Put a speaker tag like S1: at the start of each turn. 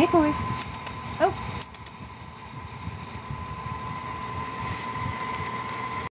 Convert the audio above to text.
S1: Hey, boys. Oh.